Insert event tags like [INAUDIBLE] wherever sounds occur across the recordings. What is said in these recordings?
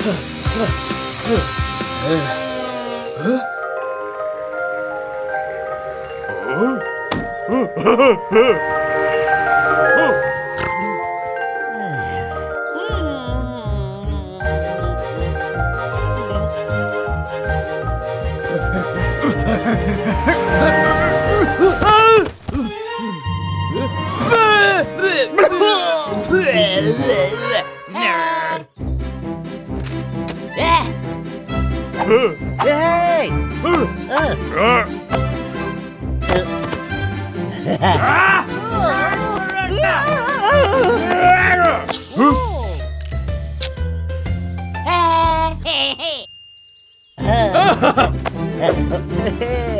Bleh! Hey! Uh. [LAUGHS] Uh. [LAUGHS] Hey!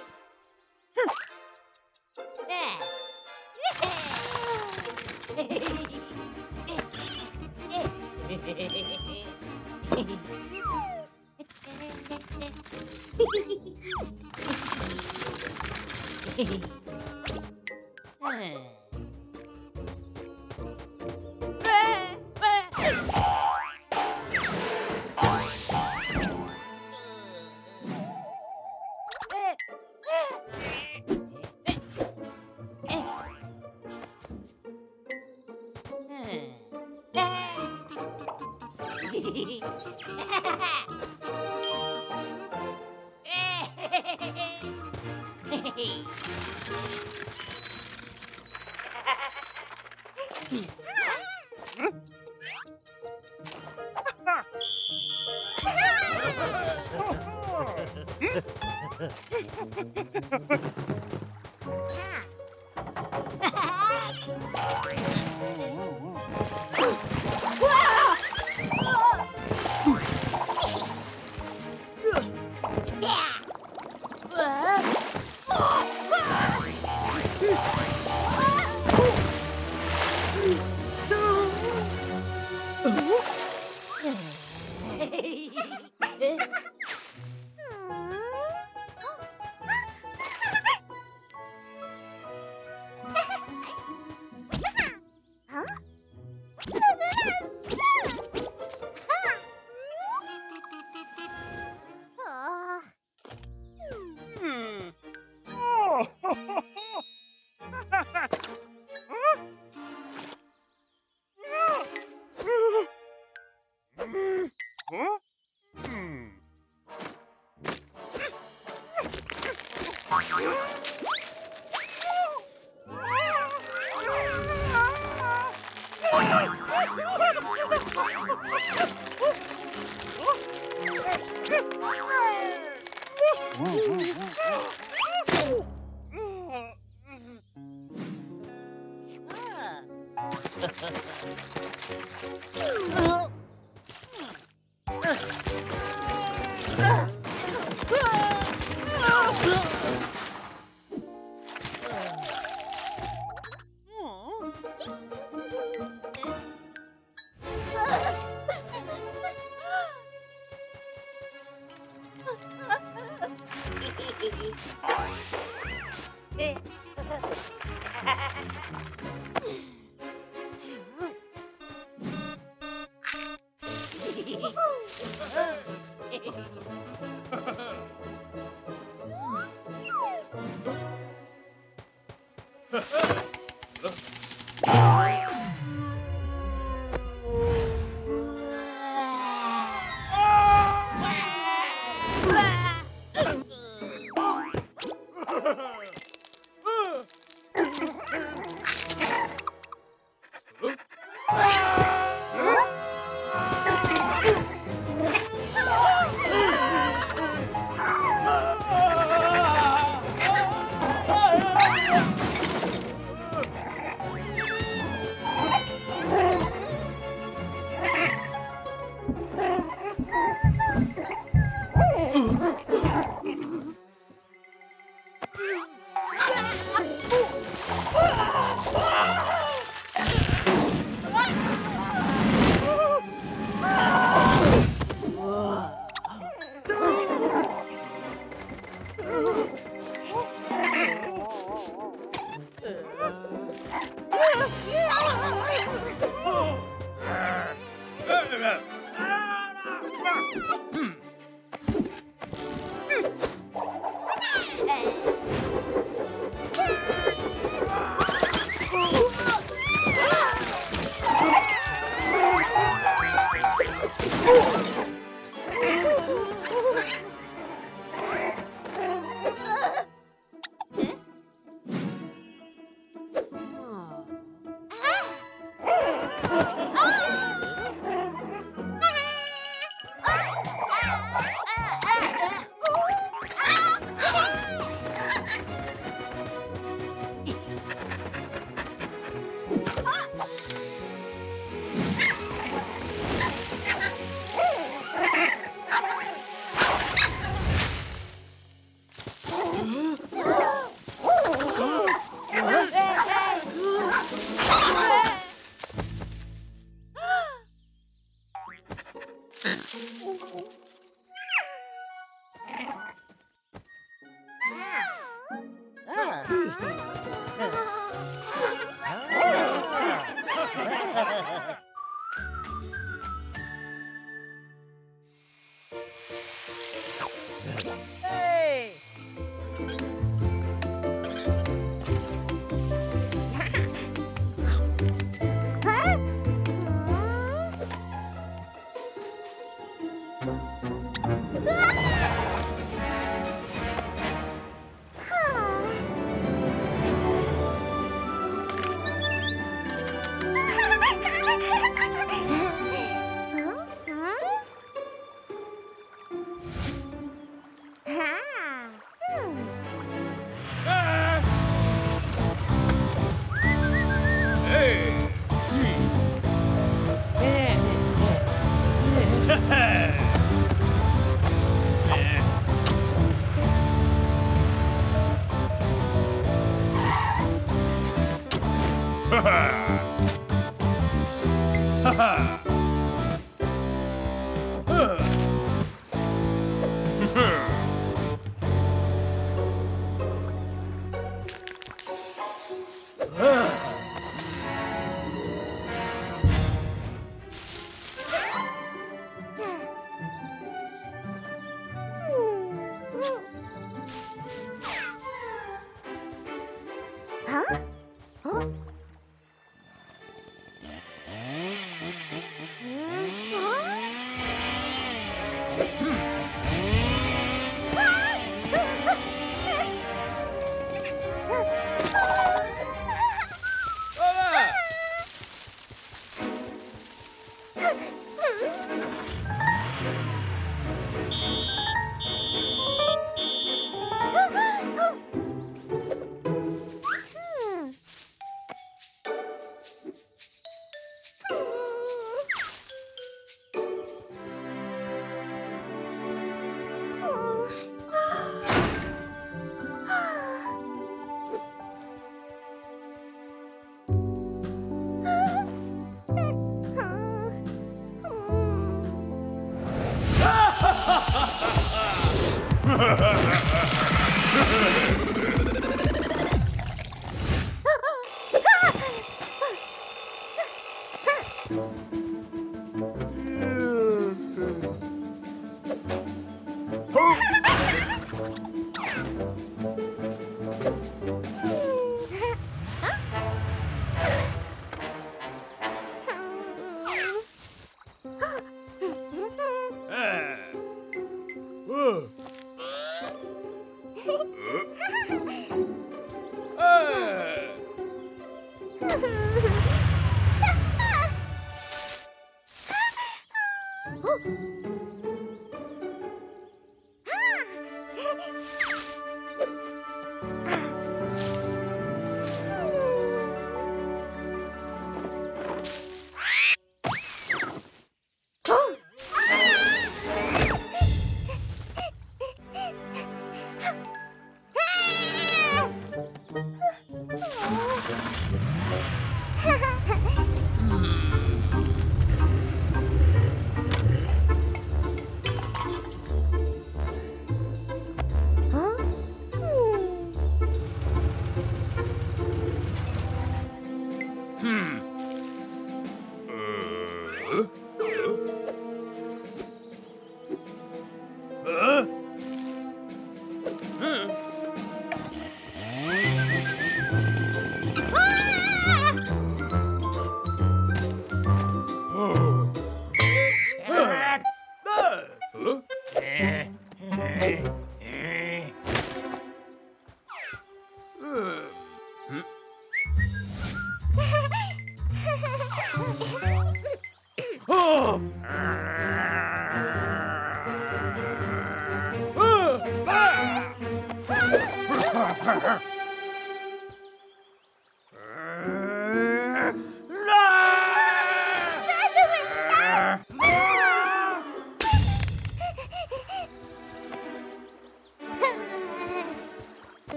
Oh,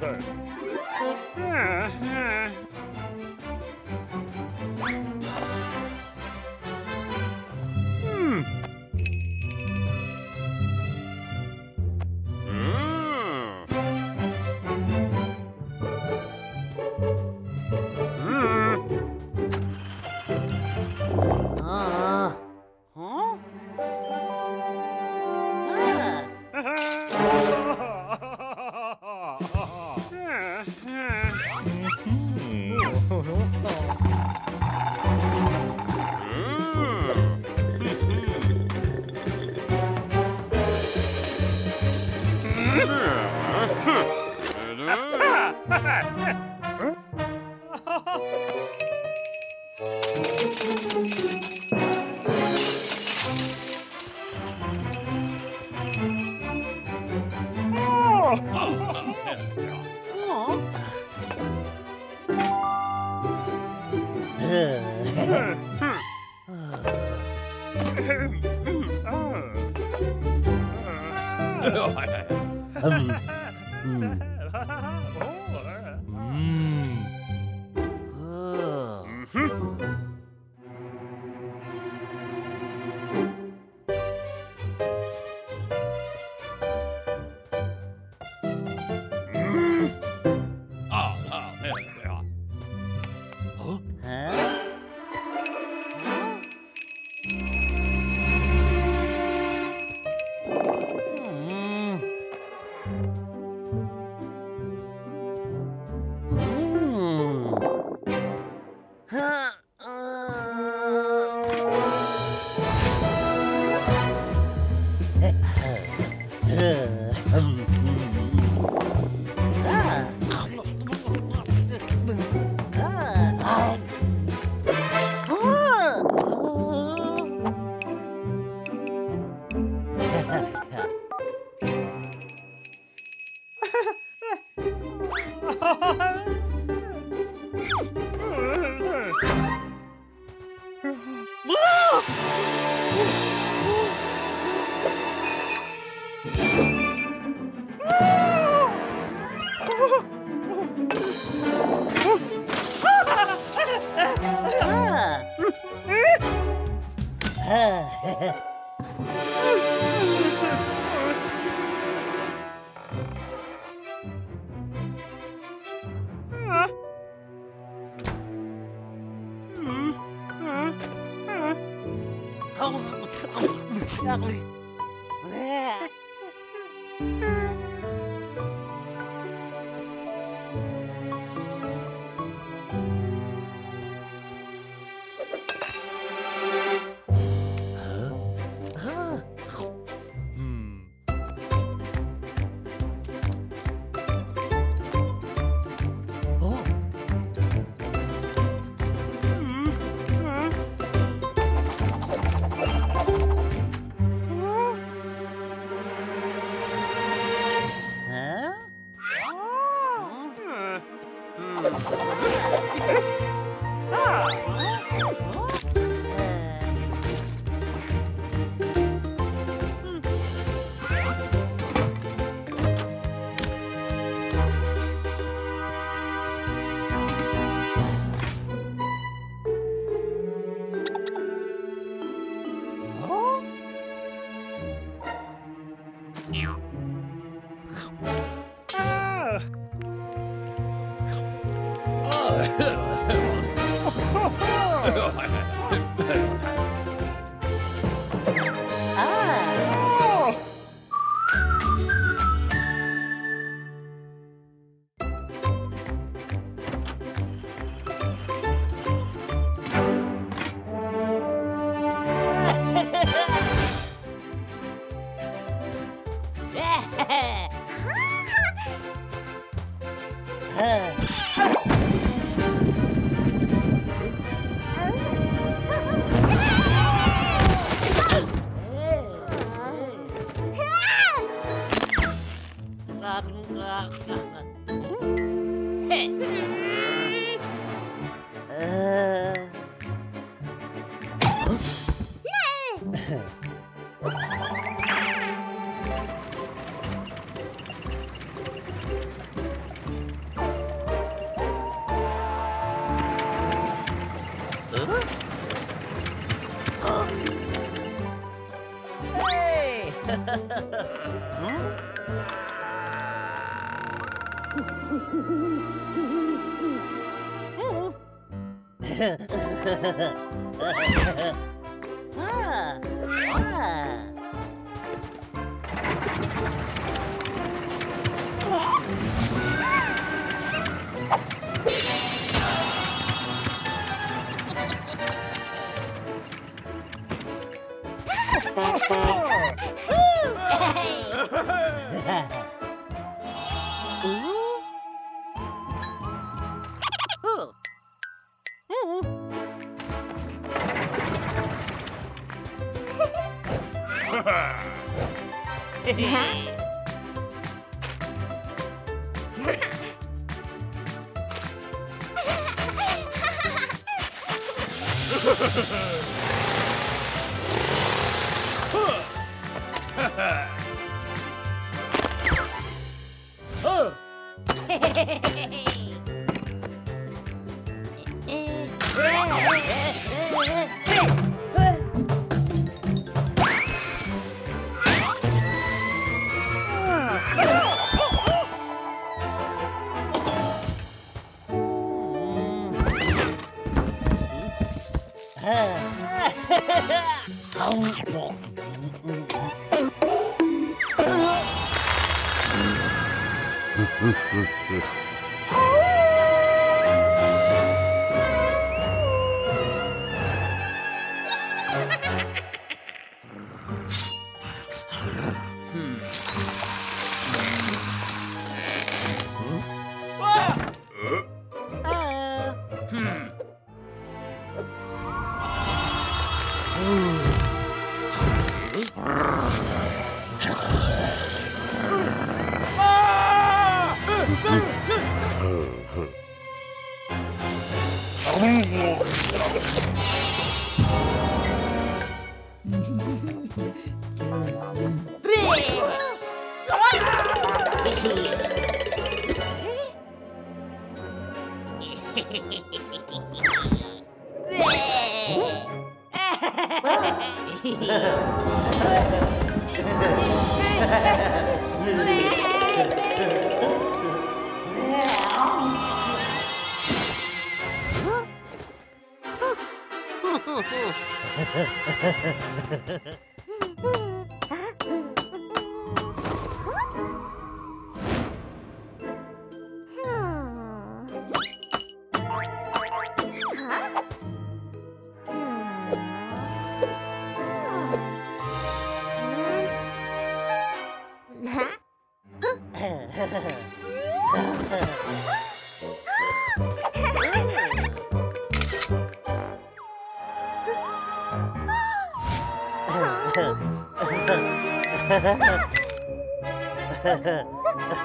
嗯アハハハ!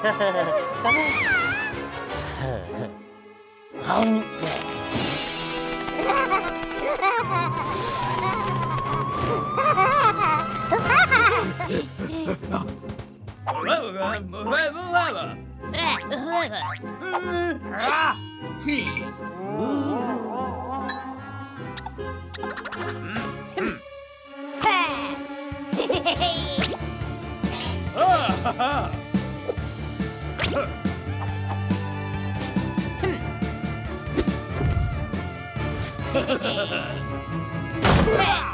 [LAUGHS] Ah, ha ha! Ha ha ha!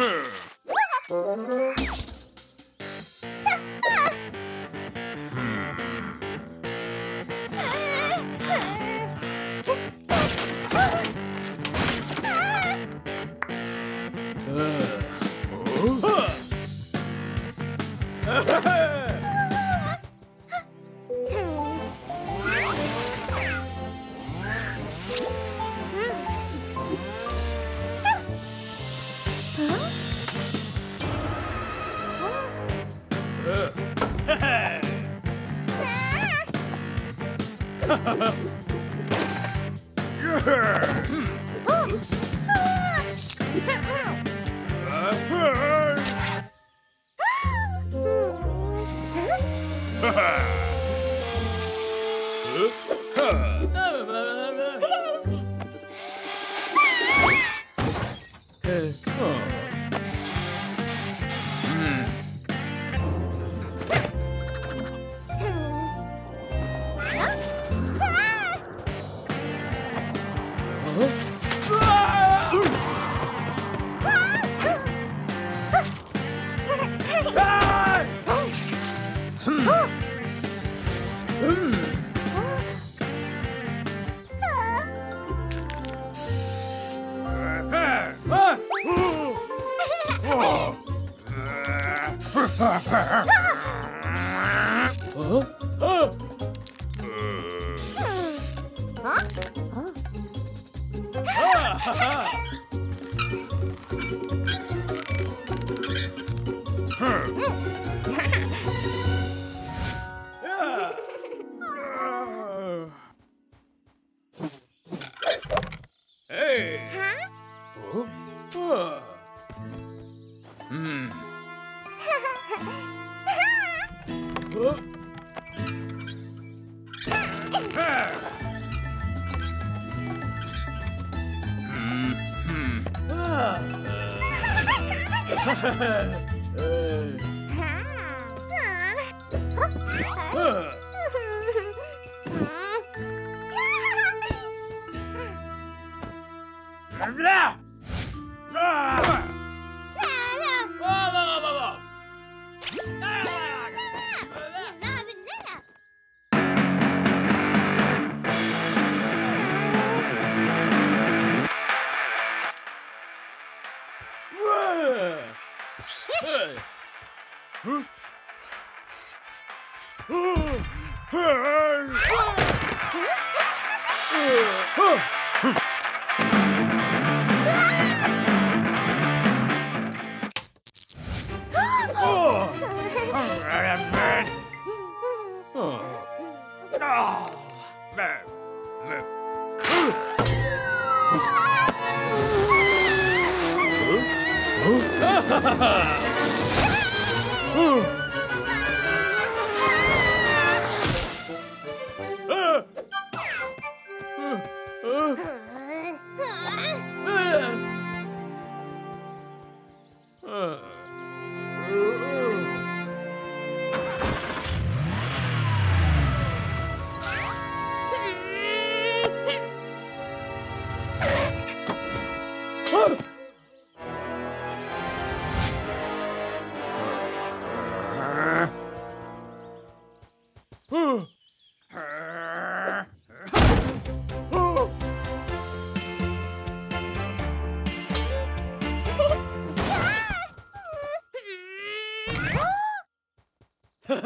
Huh.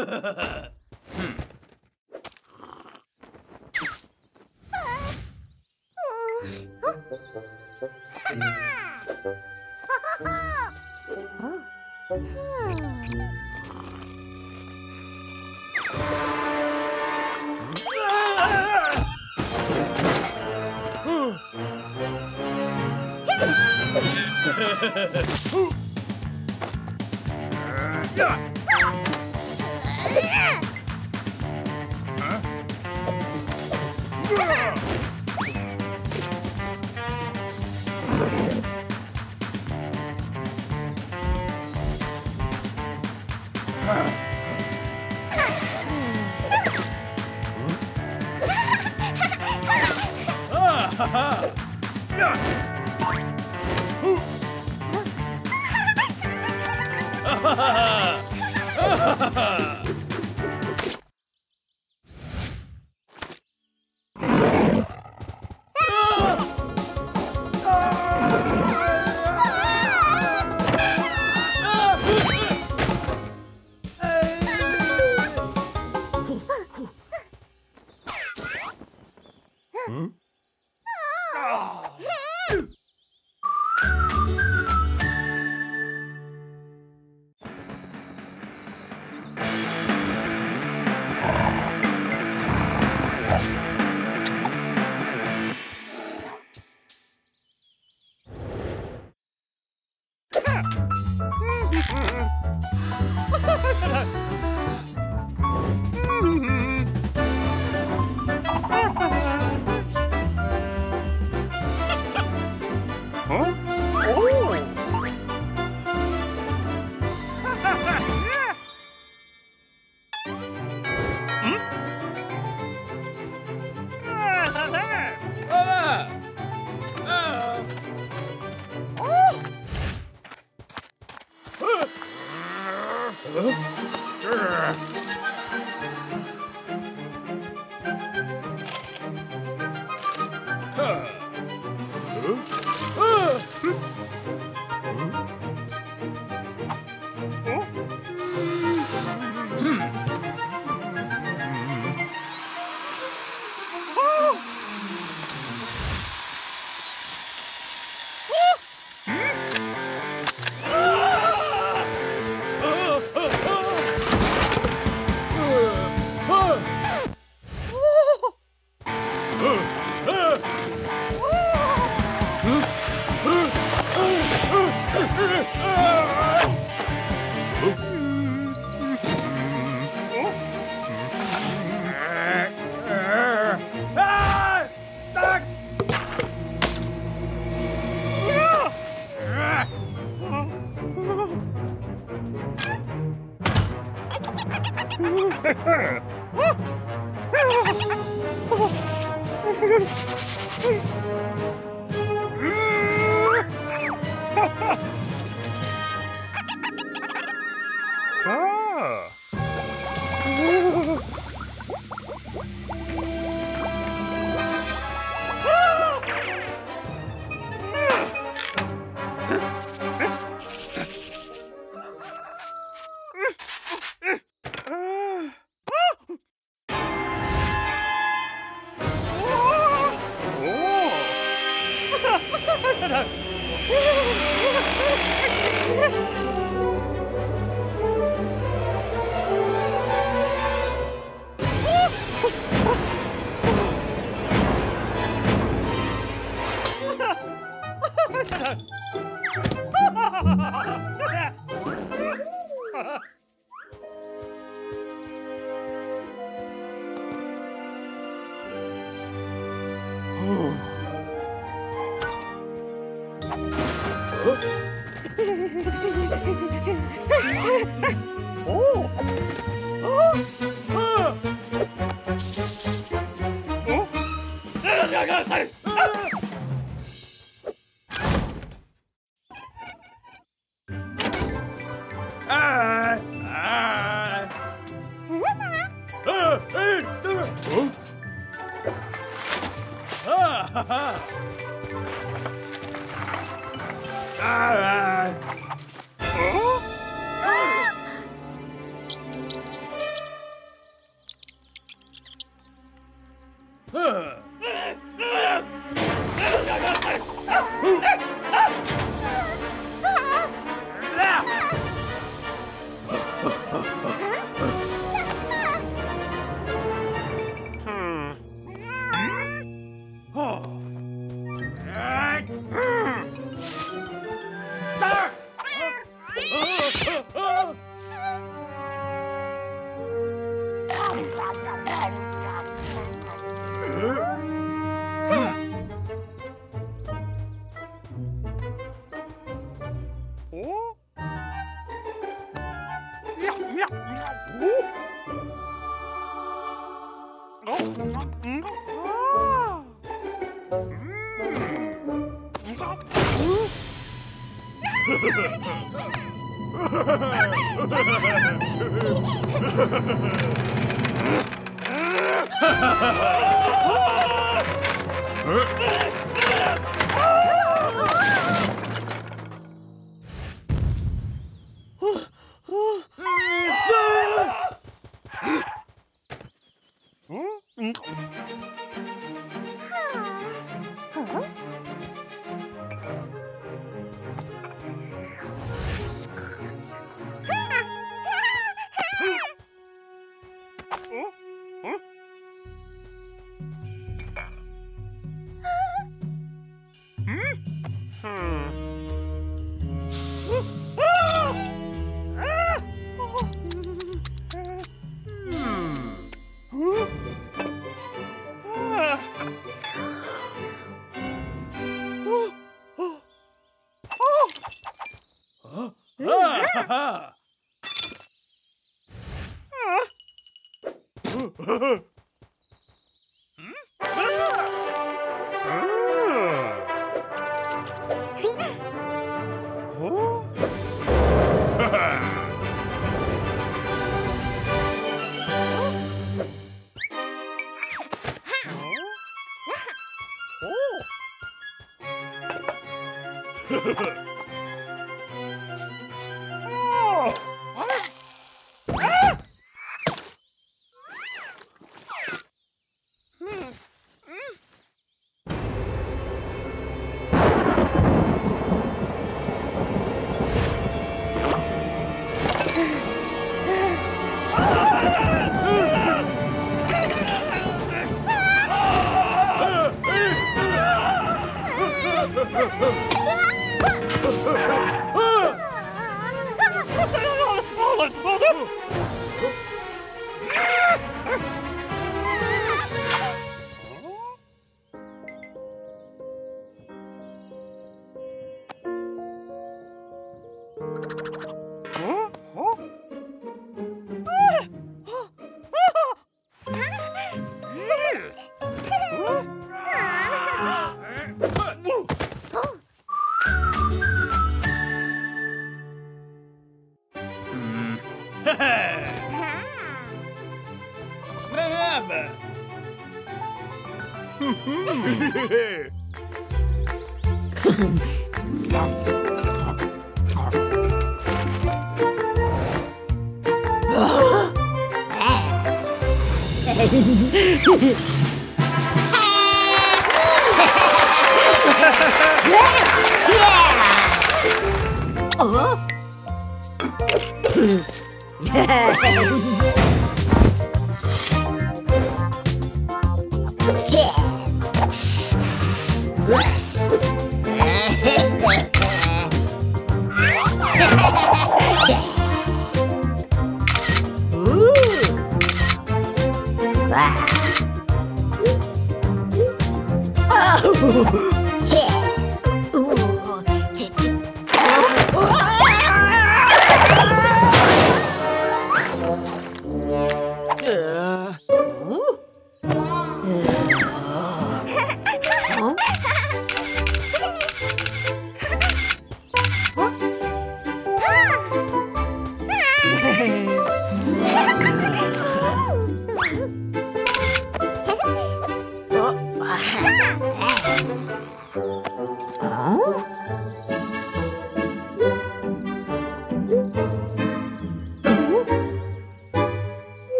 Who? Hmm. [LAUGHS] [LAUGHS] [LAUGHS] her. [LAUGHS]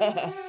Yeah. [LAUGHS]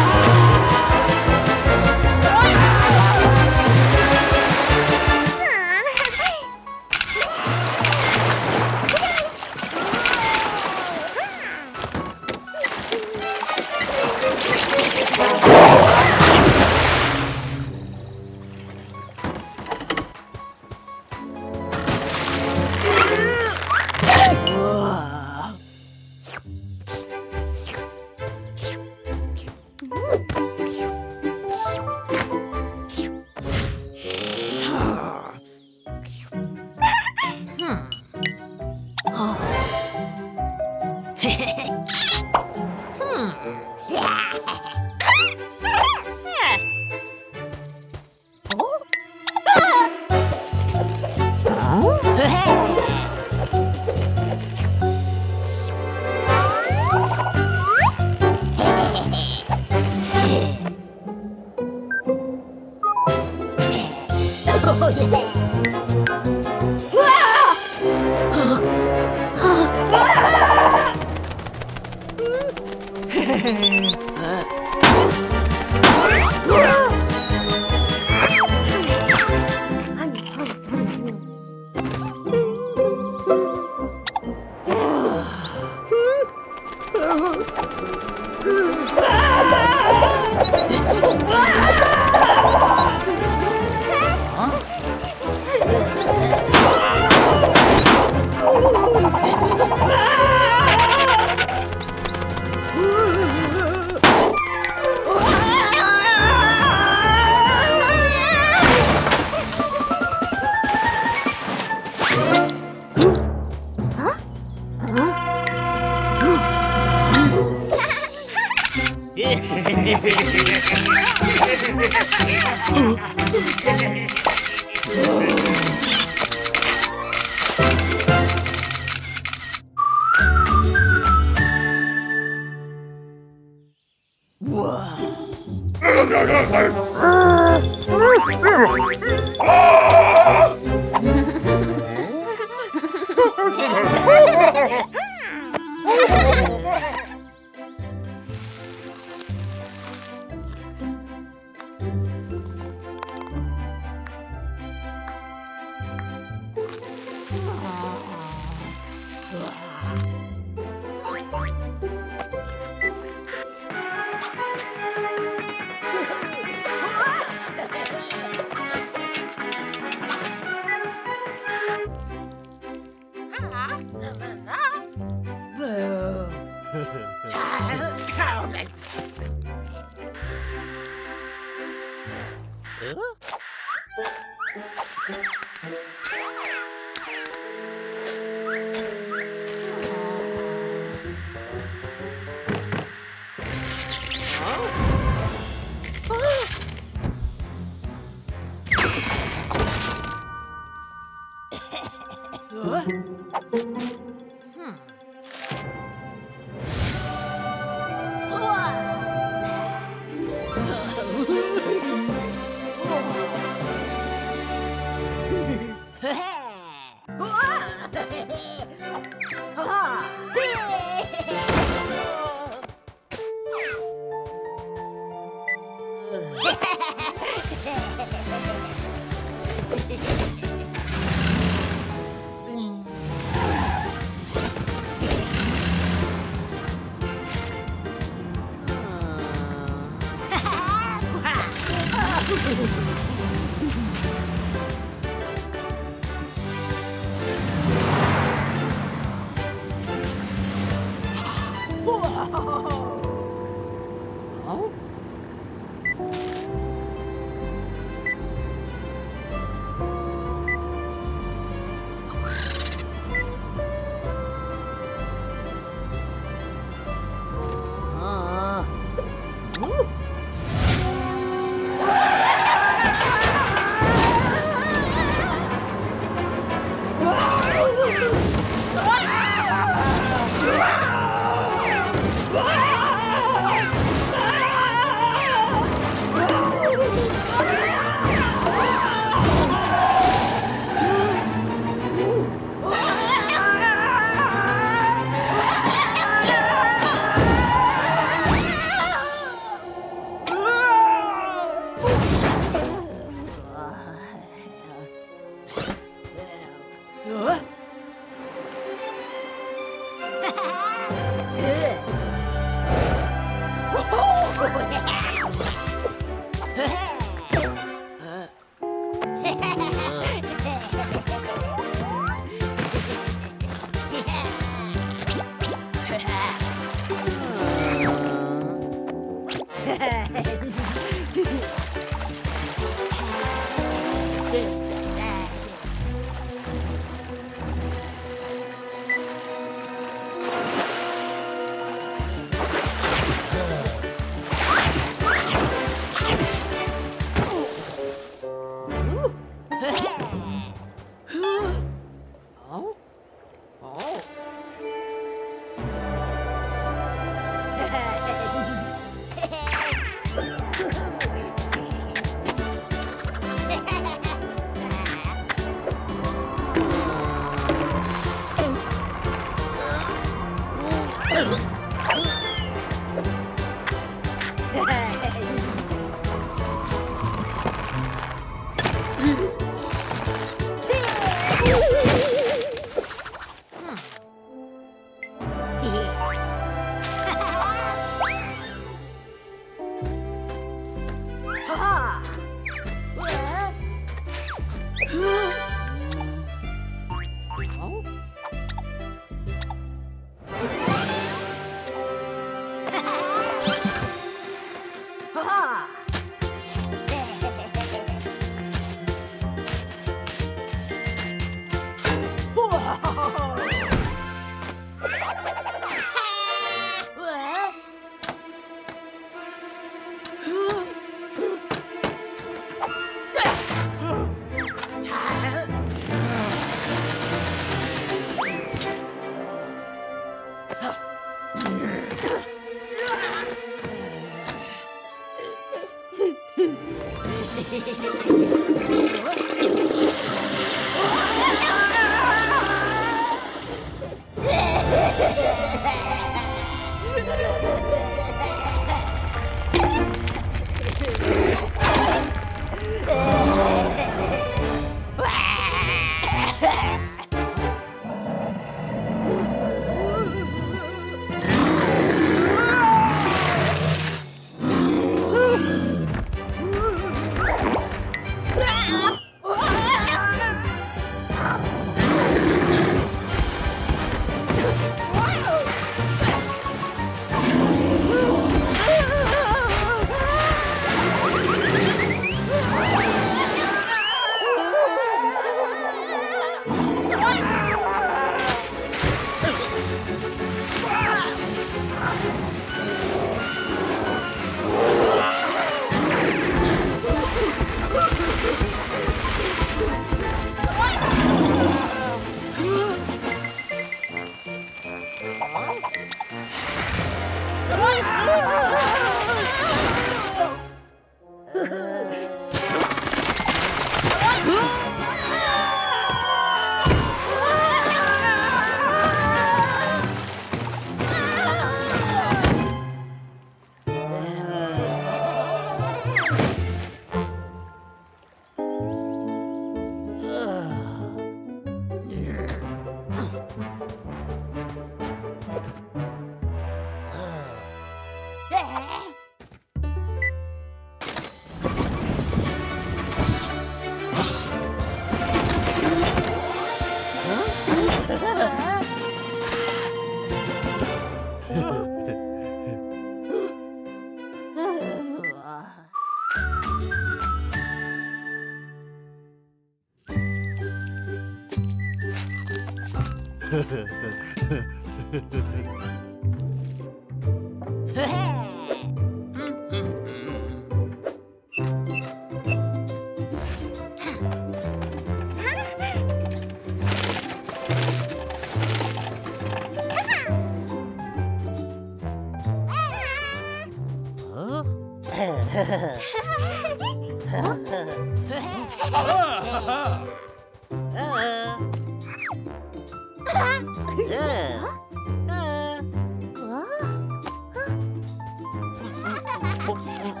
嗯。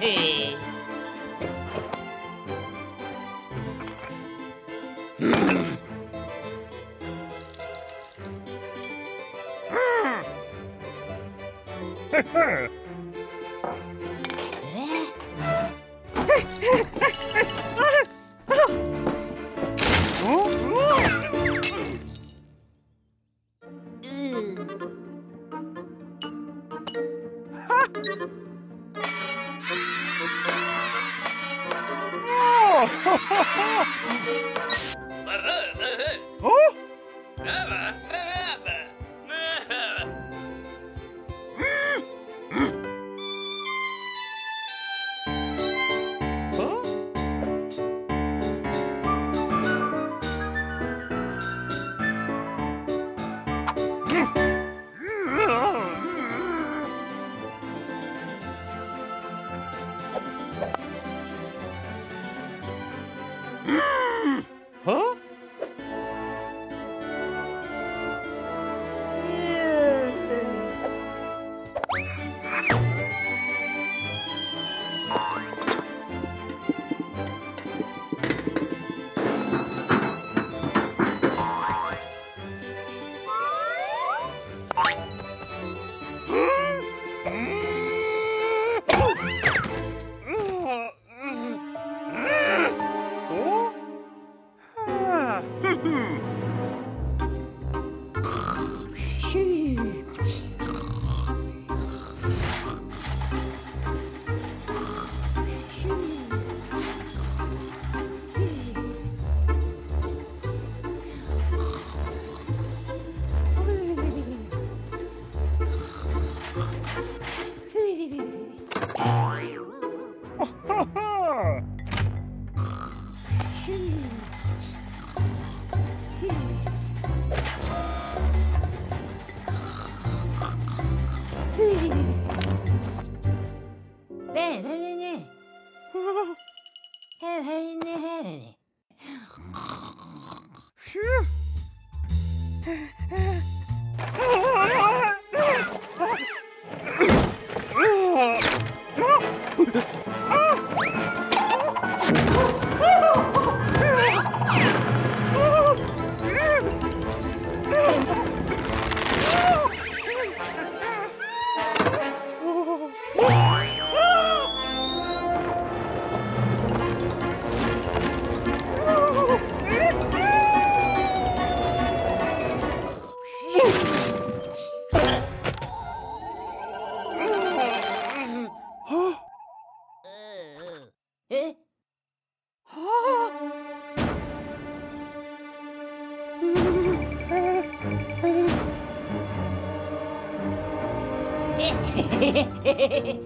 Hey! [LAUGHS] 네?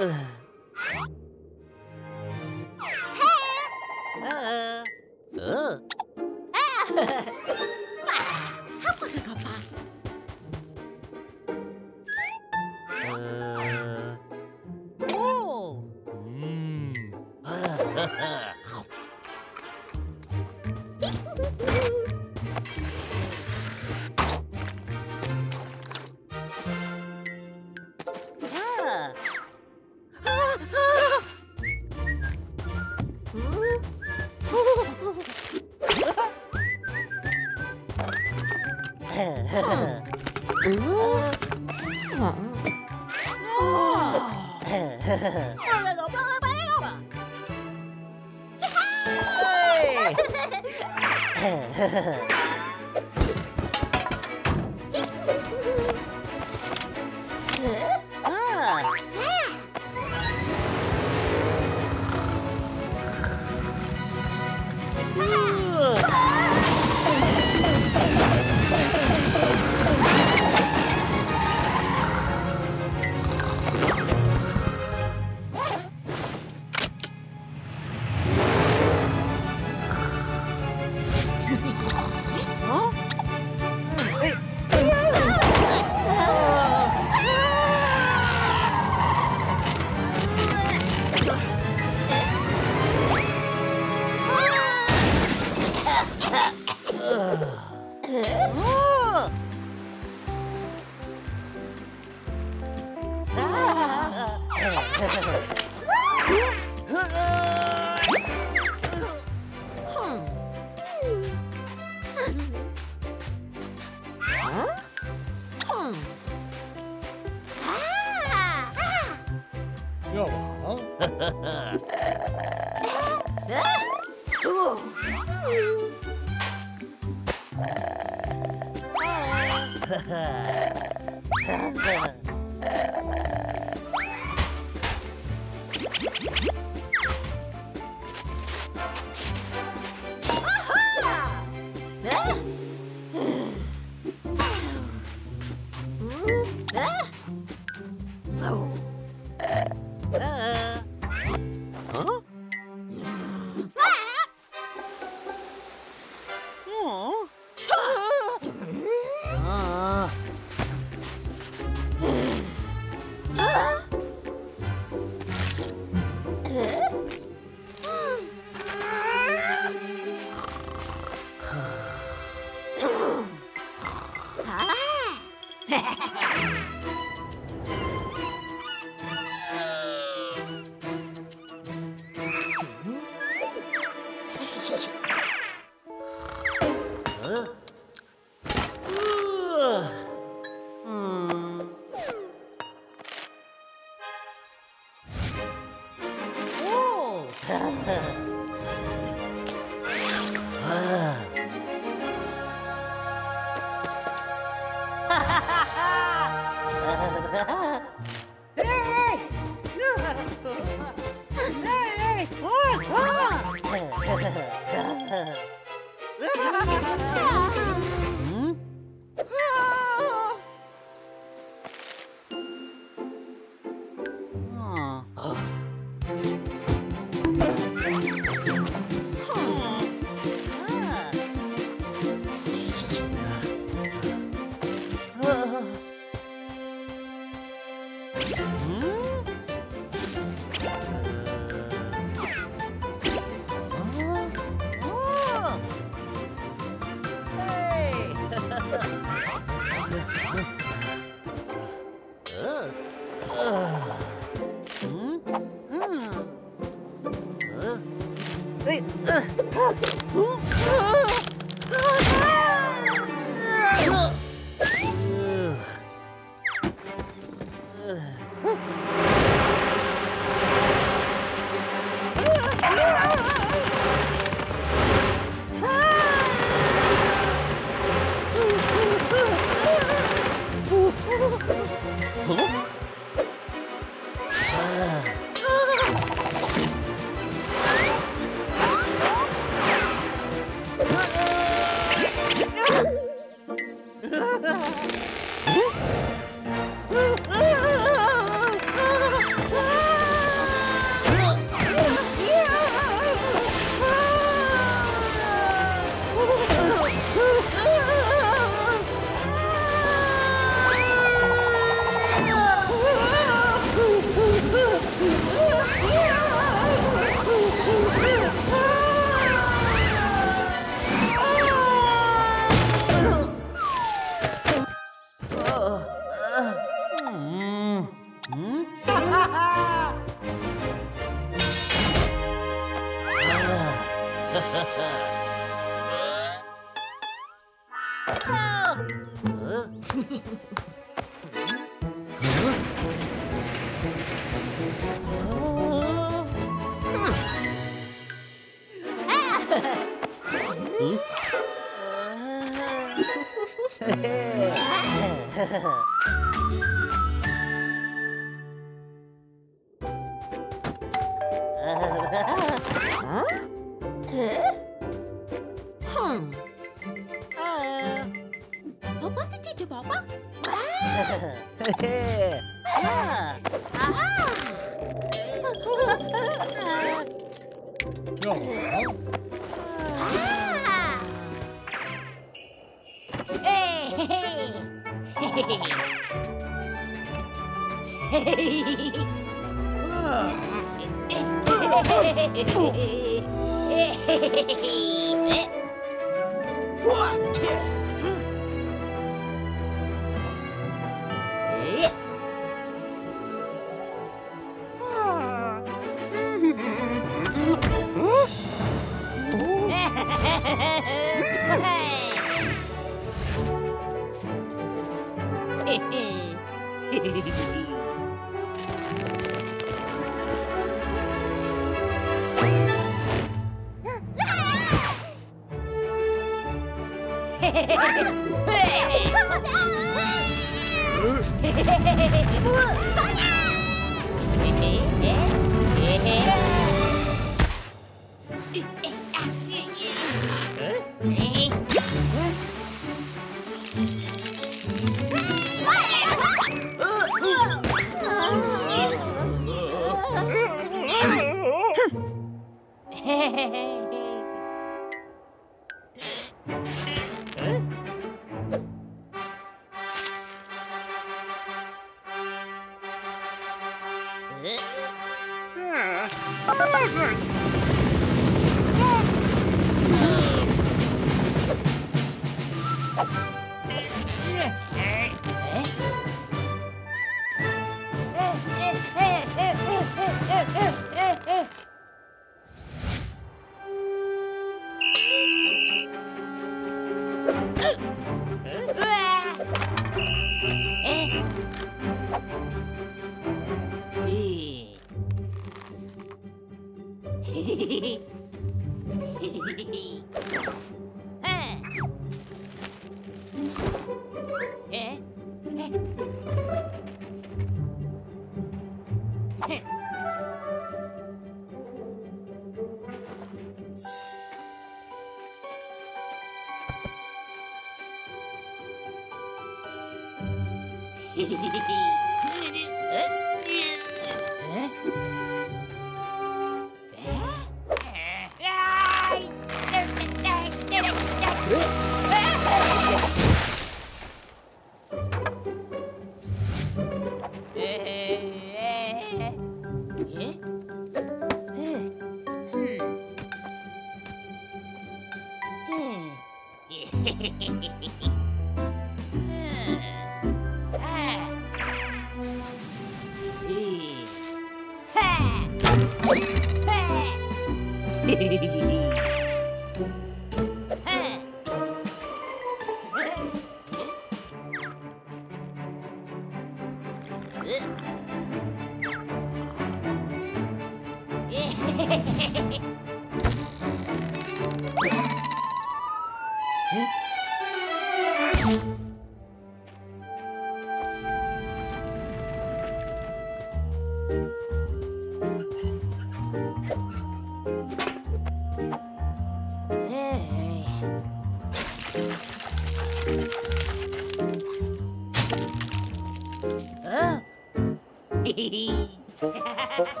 嘿嘿哈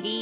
hee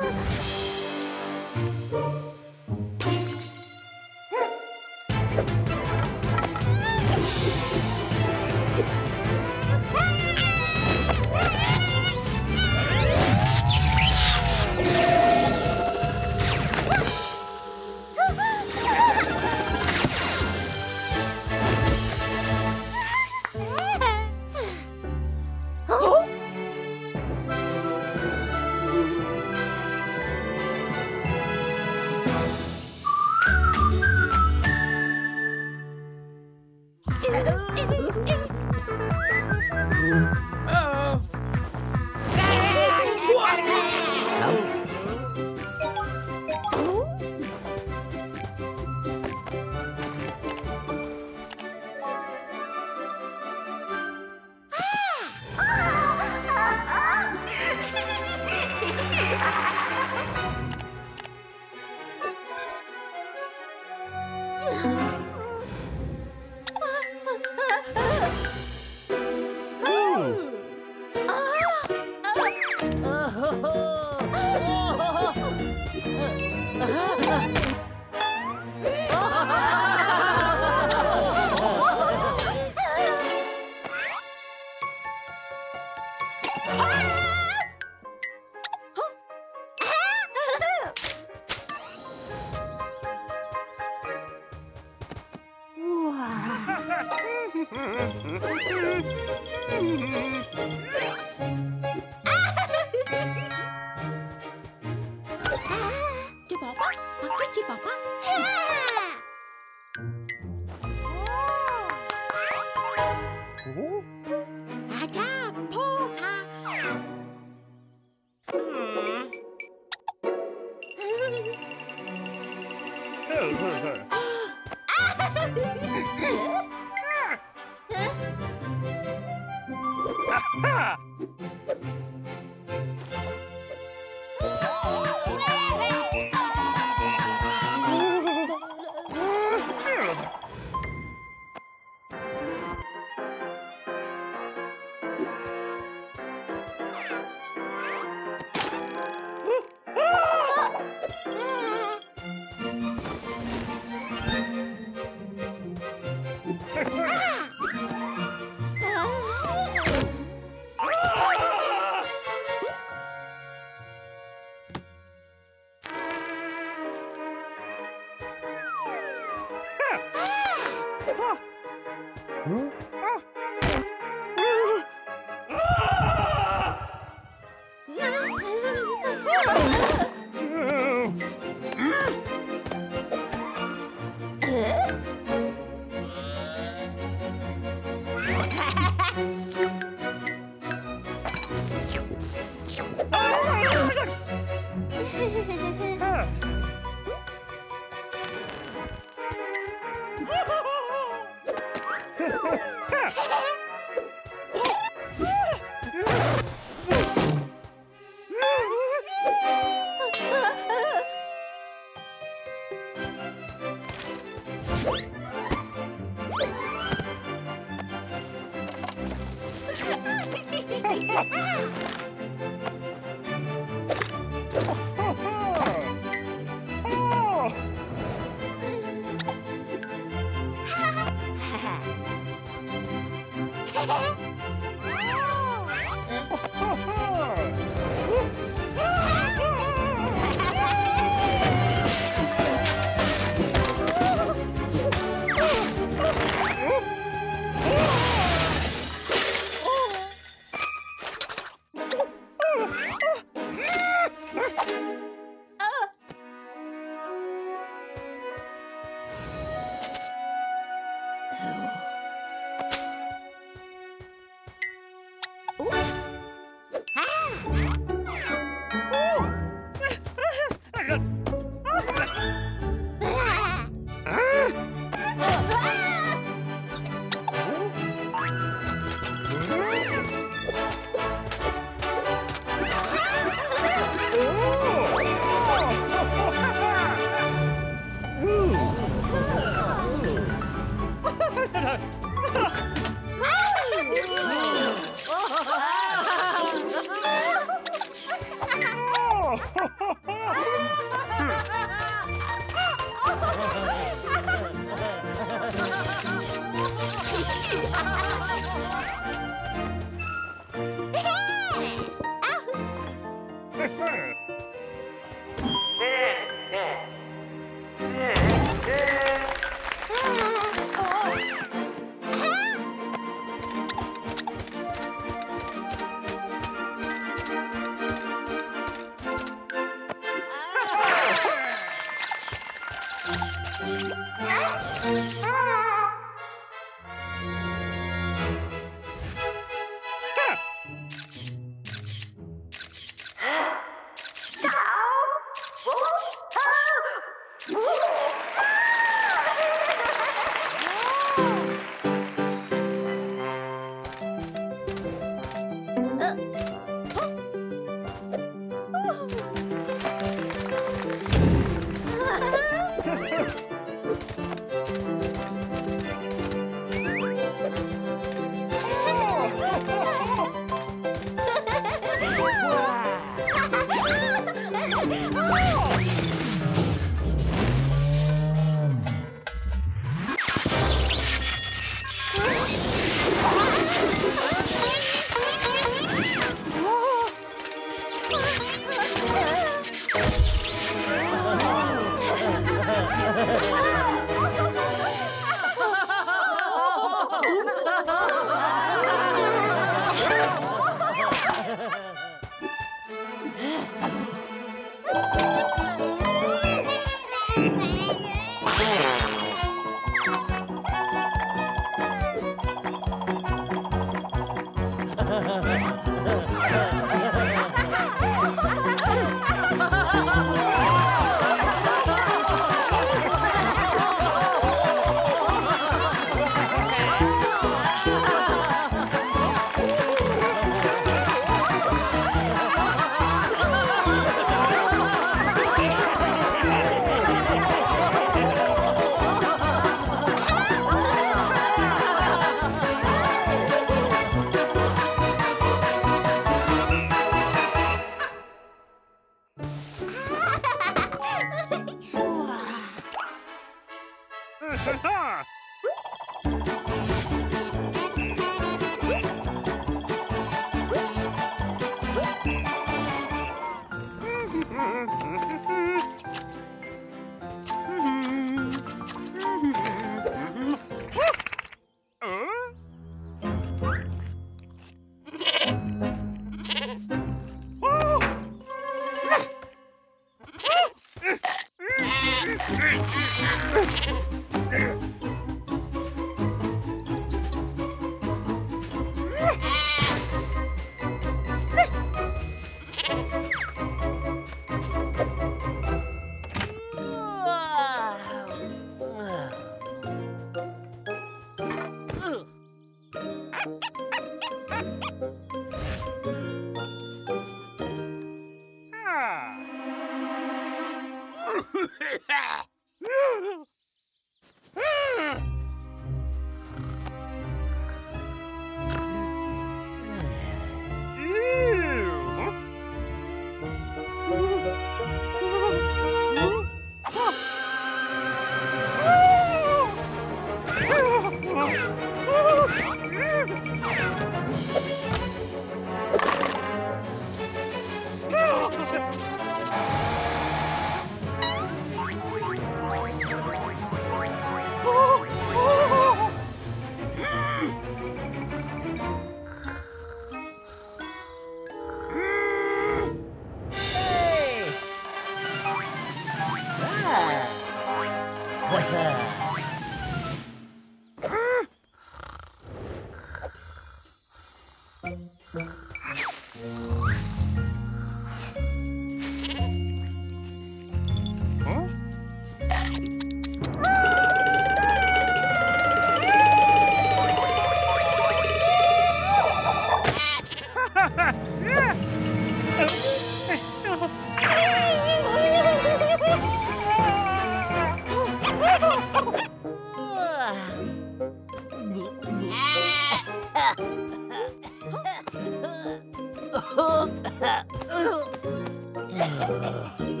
Uh...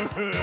Yeah. [LAUGHS]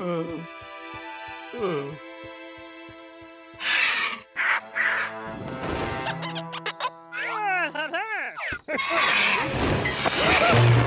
Ooh. Ooh. Ha ha!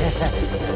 Ha ha ha.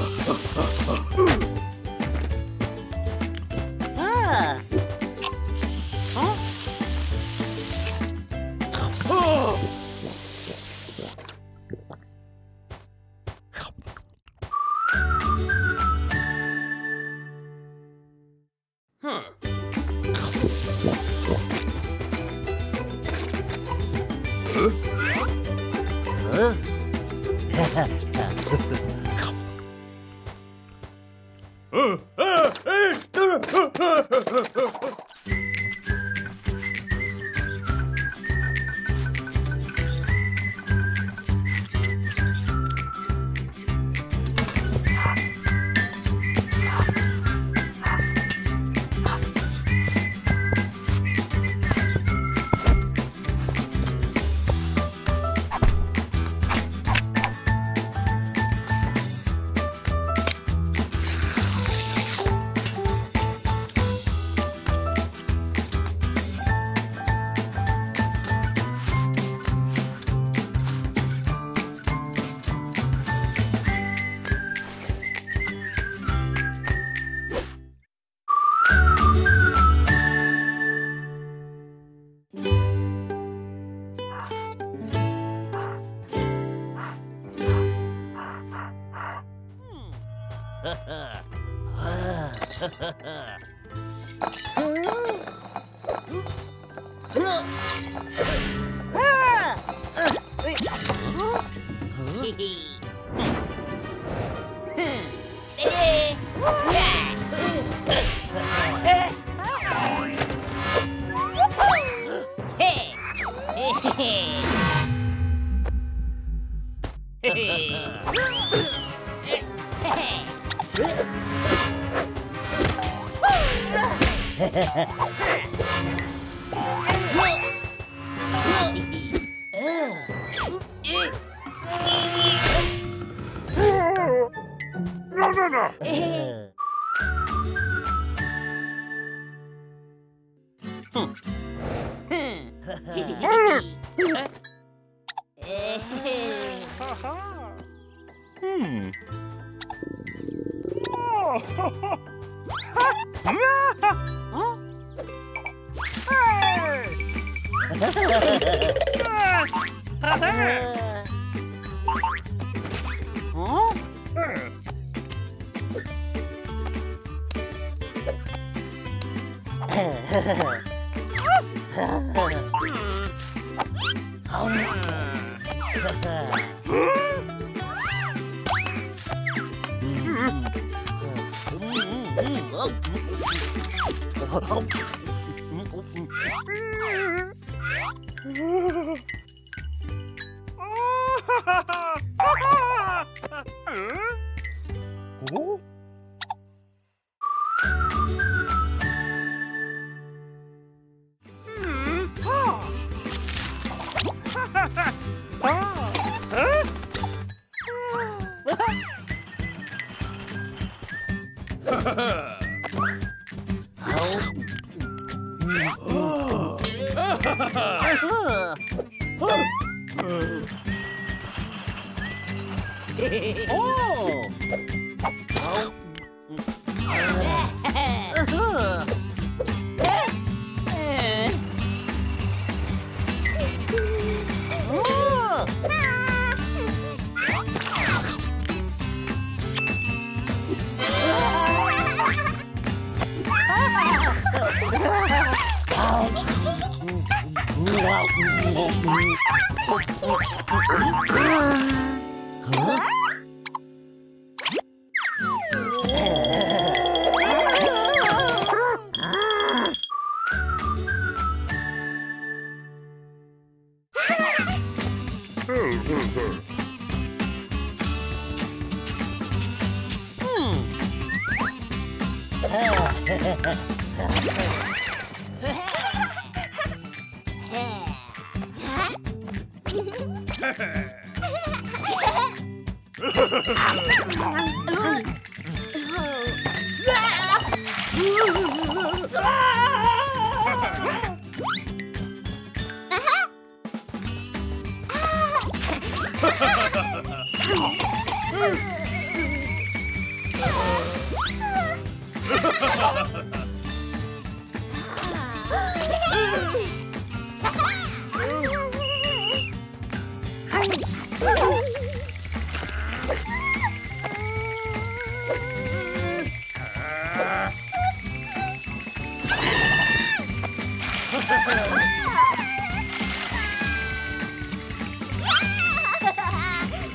Ha ha ha. Ha [LAUGHS] ha!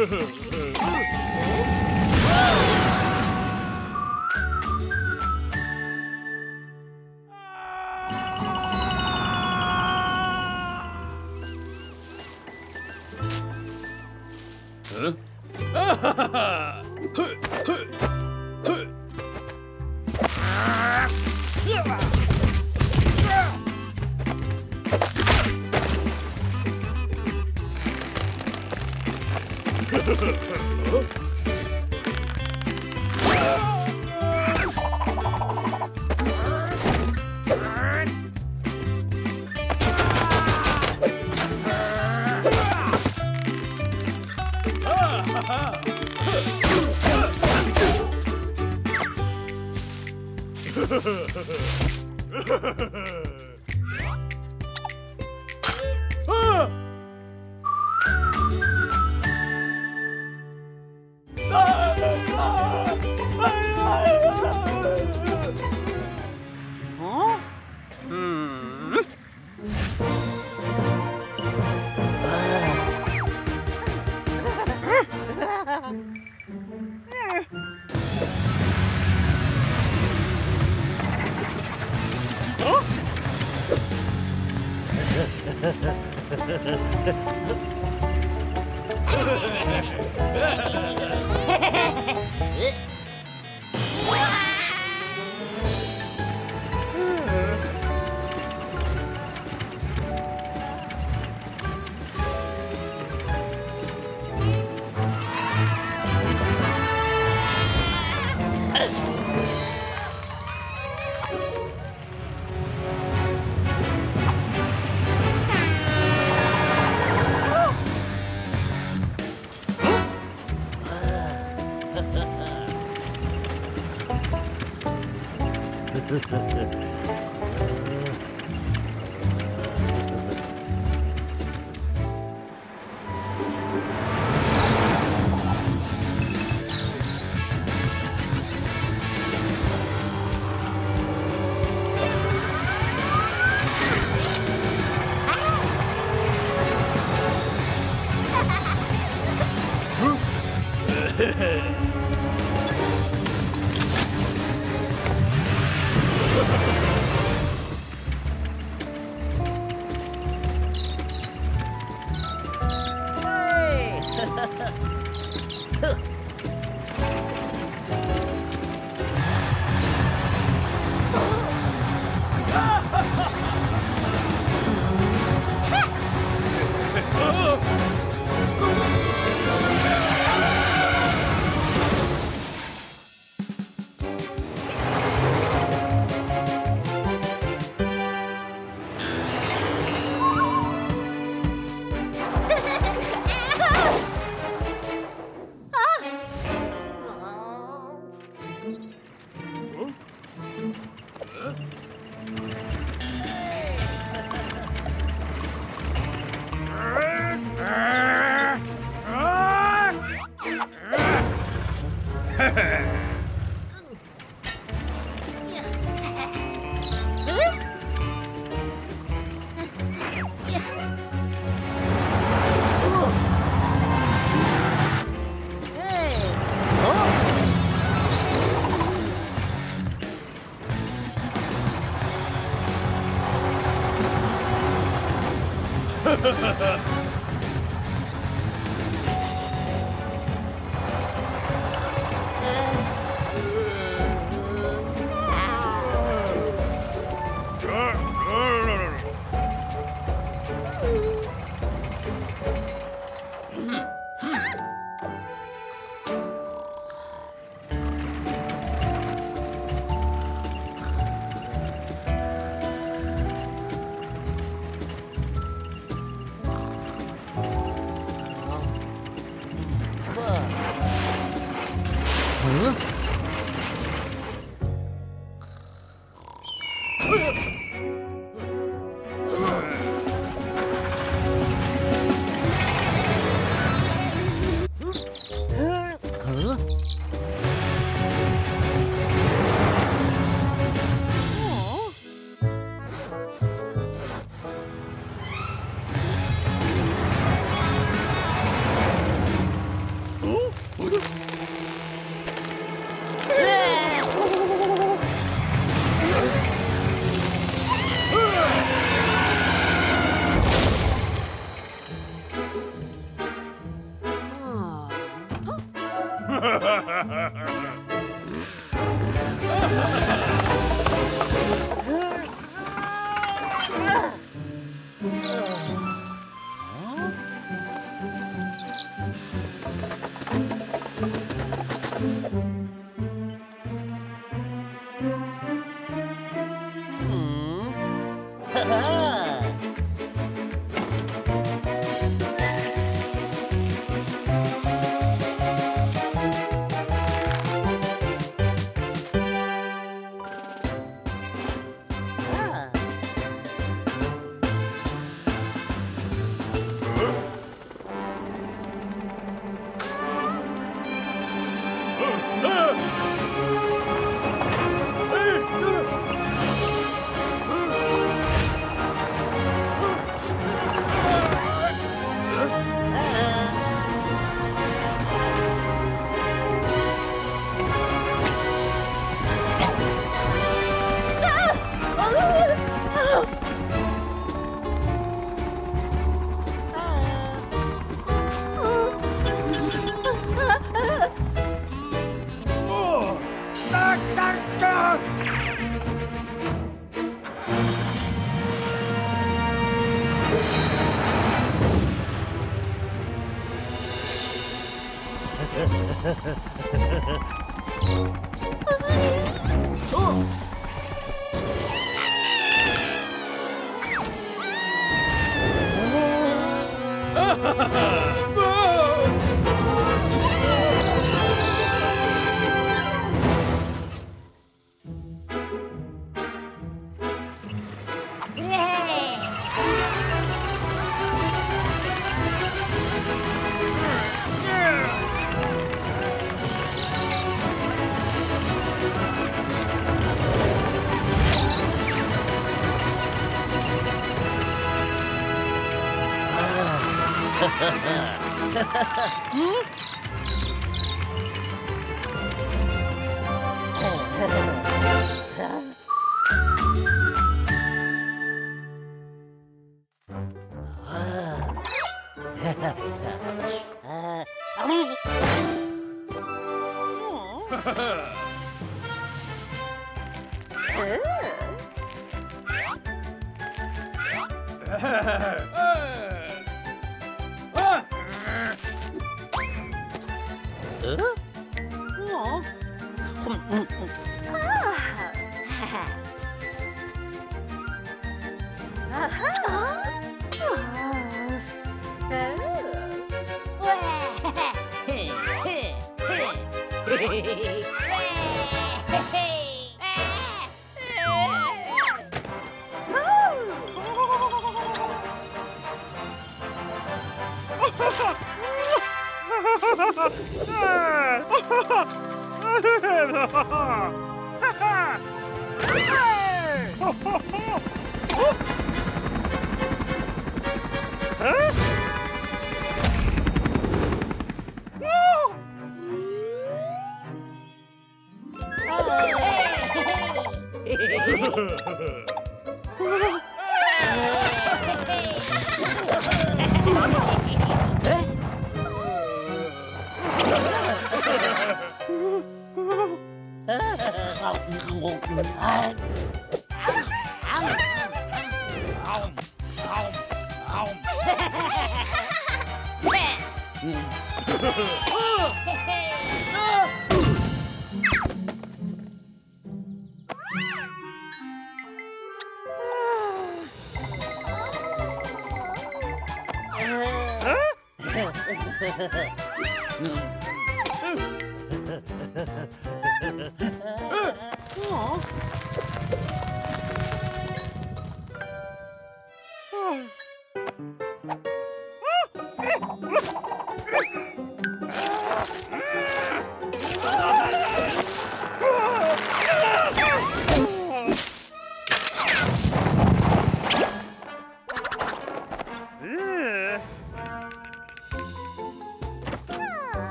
어? Ha ha ha!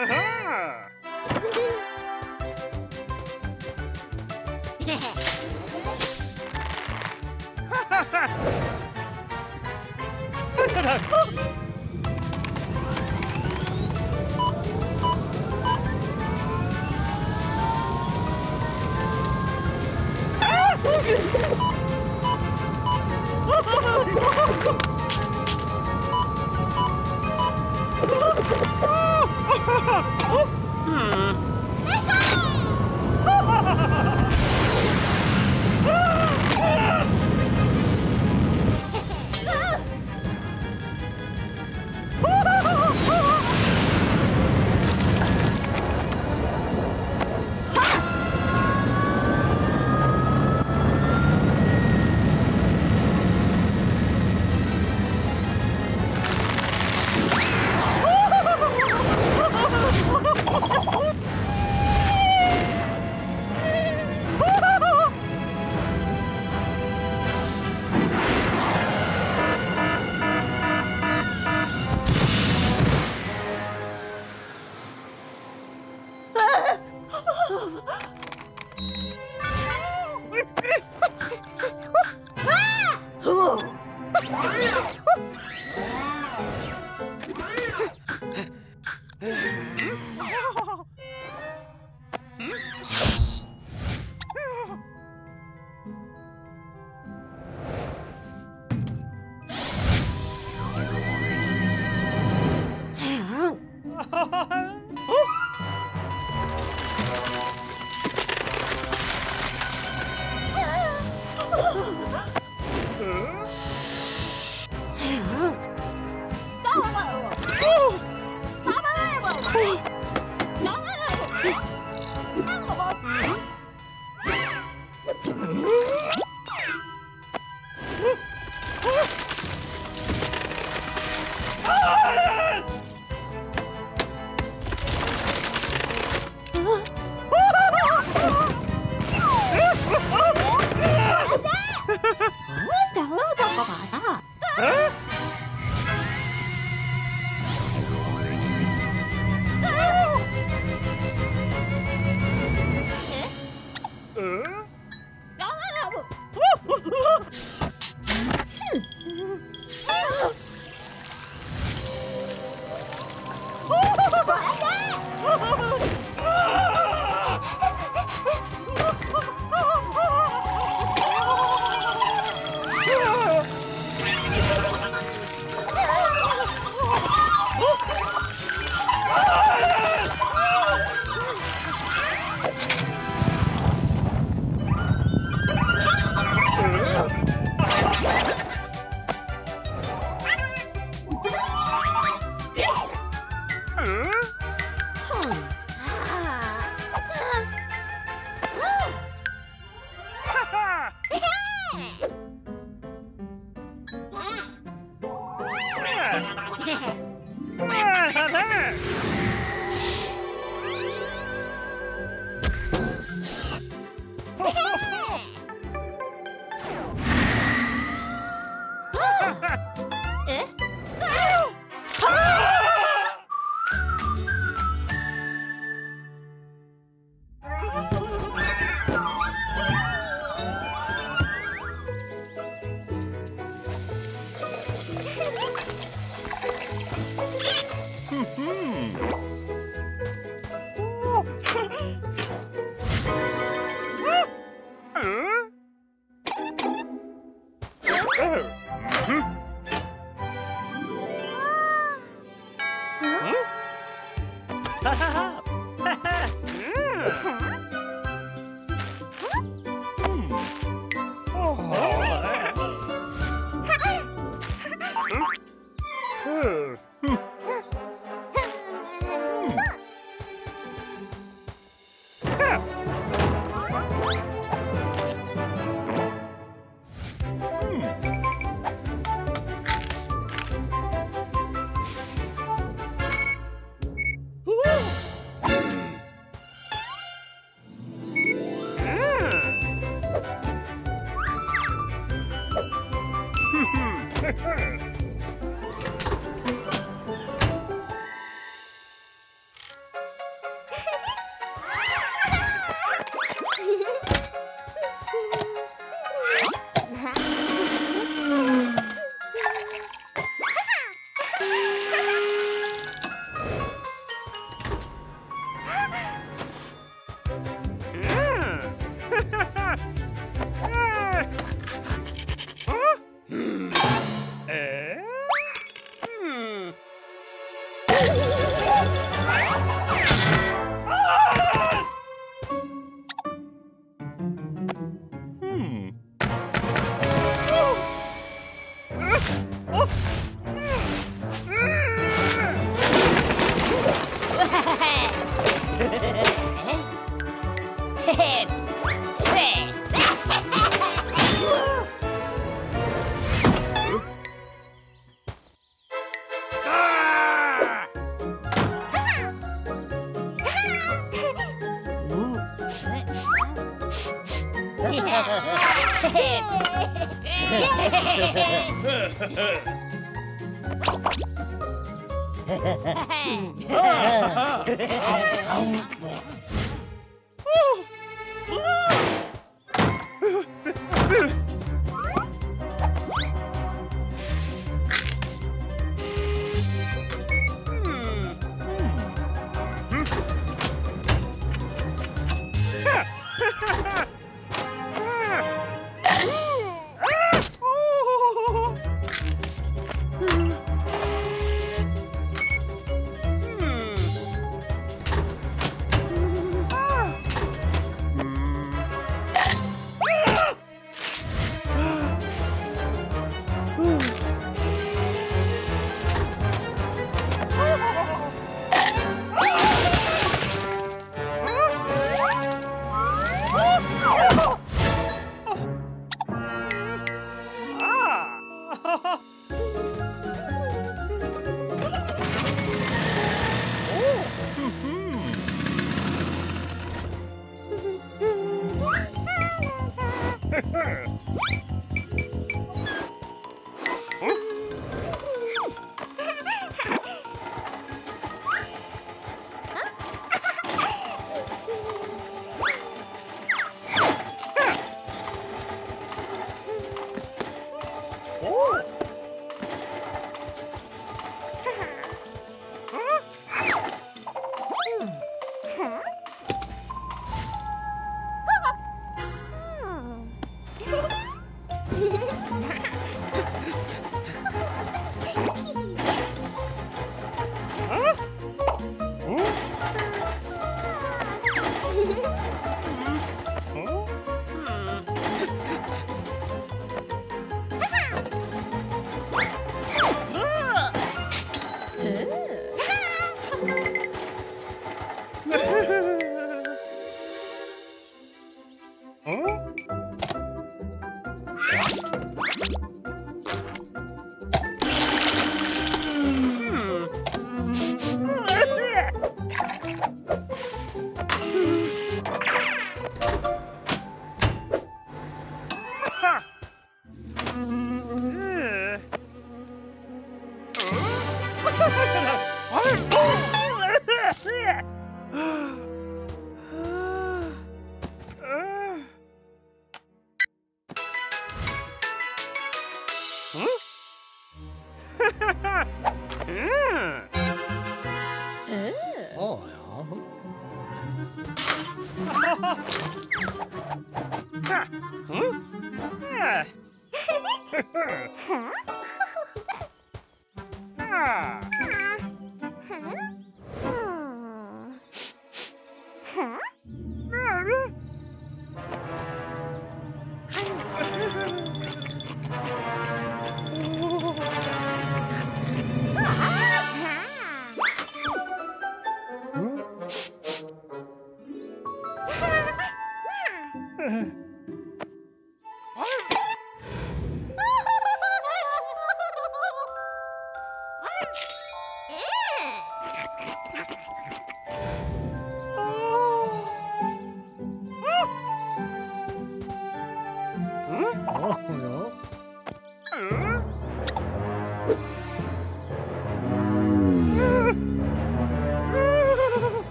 Oh! [LAUGHS] hmm. [LAUGHS]